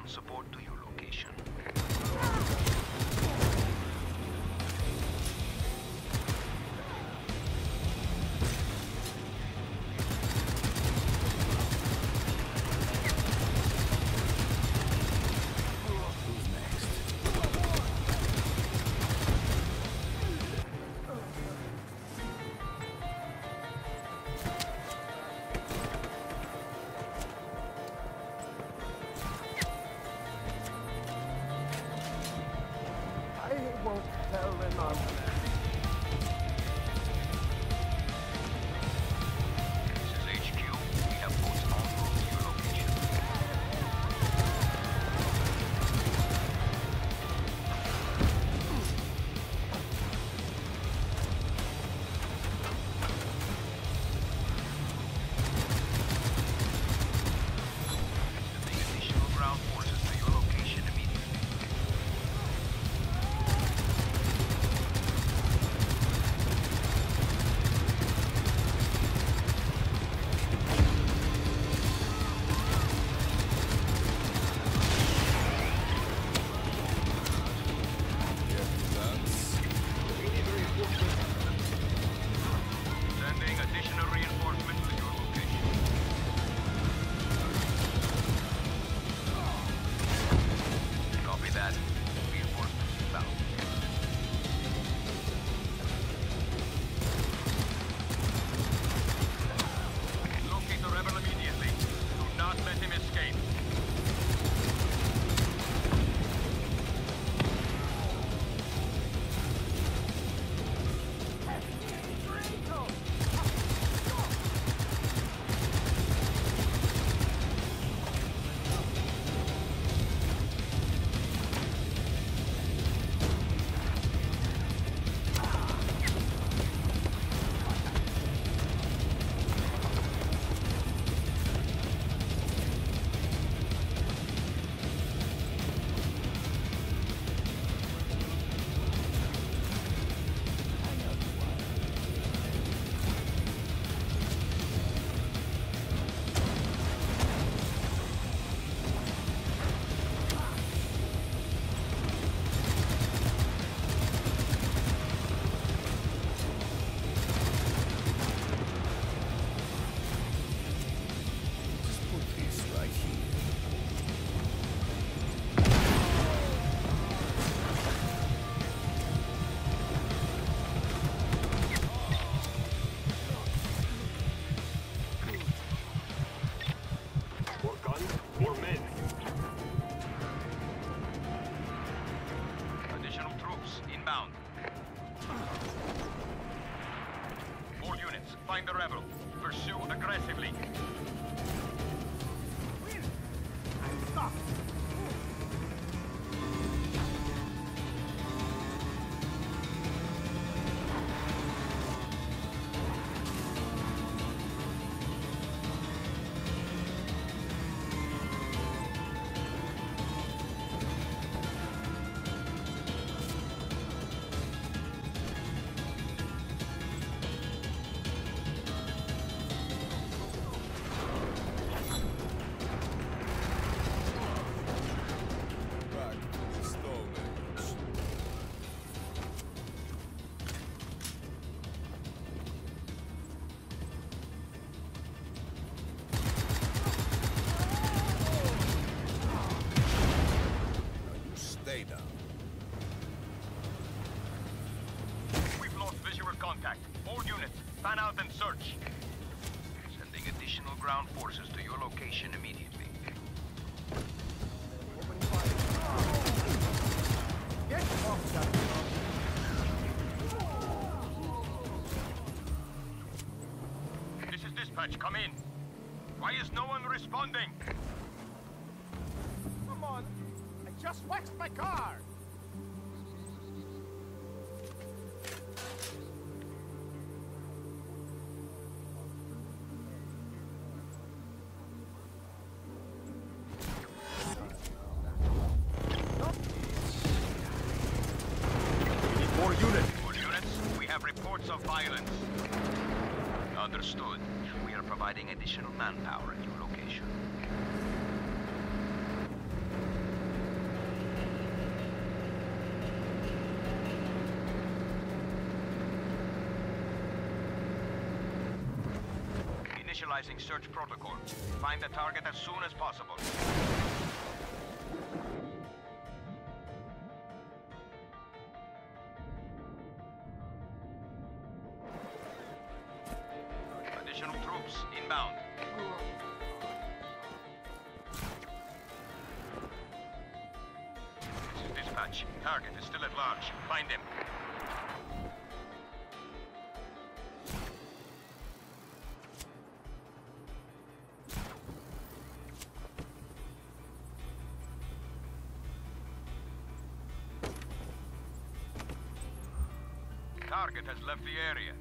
ground support to you. tell them I'm contact. All units, fan out and search. Sending additional ground forces to your location immediately. Get off that dispatch, come in. Why is no one responding? Come on, I just waxed my car. islands. Understood. We are providing additional manpower at your location. Initializing search protocol. Find the target as soon as possible. Troops inbound. This is dispatch. Target is still at large. Find him. Target has left the area.